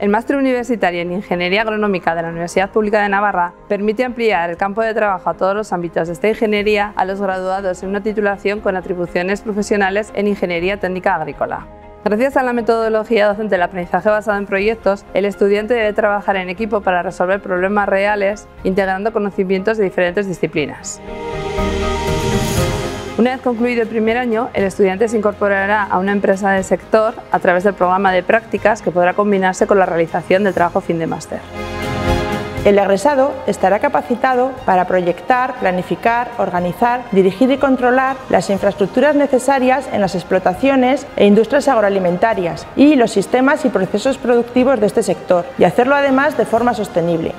El máster universitario en Ingeniería Agronómica de la Universidad Pública de Navarra permite ampliar el campo de trabajo a todos los ámbitos de esta ingeniería a los graduados en una titulación con atribuciones profesionales en Ingeniería Técnica Agrícola. Gracias a la metodología docente del aprendizaje basado en proyectos, el estudiante debe trabajar en equipo para resolver problemas reales, integrando conocimientos de diferentes disciplinas. Una vez concluido el primer año, el estudiante se incorporará a una empresa del sector a través del programa de prácticas que podrá combinarse con la realización del trabajo fin de máster. El egresado estará capacitado para proyectar, planificar, organizar, dirigir y controlar las infraestructuras necesarias en las explotaciones e industrias agroalimentarias y los sistemas y procesos productivos de este sector, y hacerlo además de forma sostenible.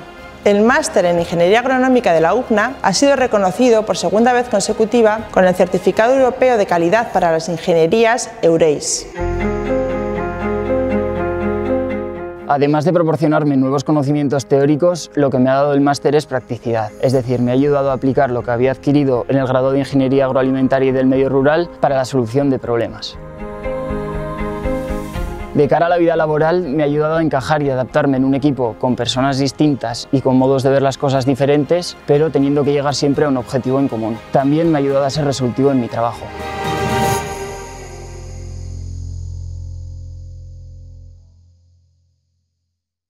El máster en Ingeniería Agronómica de la UCNA ha sido reconocido por segunda vez consecutiva con el Certificado Europeo de Calidad para las Ingenierías EURES. Además de proporcionarme nuevos conocimientos teóricos, lo que me ha dado el máster es practicidad, es decir, me ha ayudado a aplicar lo que había adquirido en el grado de Ingeniería Agroalimentaria y del Medio Rural para la solución de problemas. De cara a la vida laboral me ha ayudado a encajar y adaptarme en un equipo con personas distintas y con modos de ver las cosas diferentes, pero teniendo que llegar siempre a un objetivo en común. También me ha ayudado a ser resolutivo en mi trabajo.